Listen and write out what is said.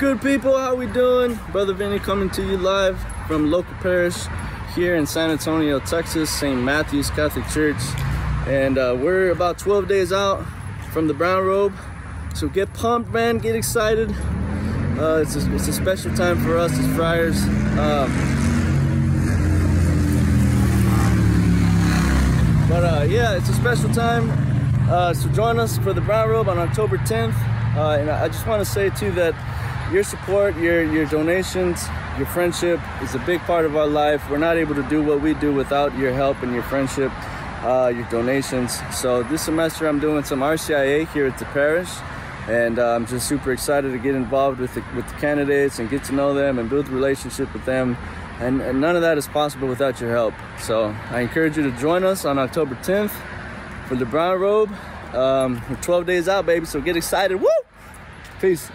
Good people, how we doing? Brother Vinny coming to you live from local parish here in San Antonio, Texas, St. Matthew's Catholic Church. And uh, we're about 12 days out from the brown robe. So get pumped, man, get excited. Uh, it's, a, it's a special time for us as friars. Um, but uh, yeah, it's a special time. Uh, so join us for the brown robe on October 10th. Uh, and I just want to say too that your support, your your donations, your friendship is a big part of our life. We're not able to do what we do without your help and your friendship, uh, your donations. So this semester I'm doing some RCIA here at the parish, and uh, I'm just super excited to get involved with the, with the candidates and get to know them and build a relationship with them. And, and none of that is possible without your help. So I encourage you to join us on October 10th for the brown robe. Um, we're 12 days out, baby. So get excited. Woo! Peace.